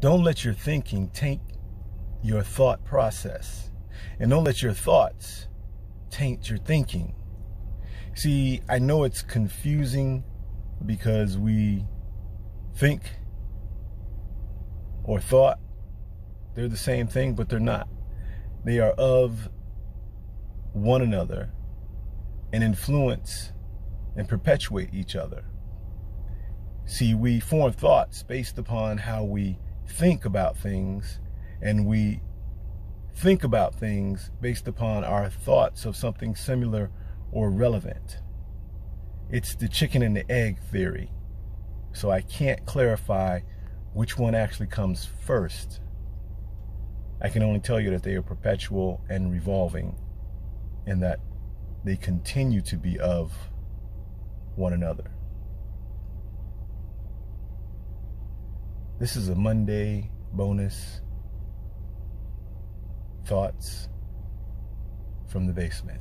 Don't let your thinking taint your thought process. And don't let your thoughts taint your thinking. See, I know it's confusing because we think or thought they're the same thing, but they're not. They are of one another and influence and perpetuate each other. See, we form thoughts based upon how we think about things, and we think about things based upon our thoughts of something similar or relevant. It's the chicken and the egg theory. So I can't clarify which one actually comes first. I can only tell you that they are perpetual and revolving, and that they continue to be of one another. This is a Monday bonus thoughts from the basement.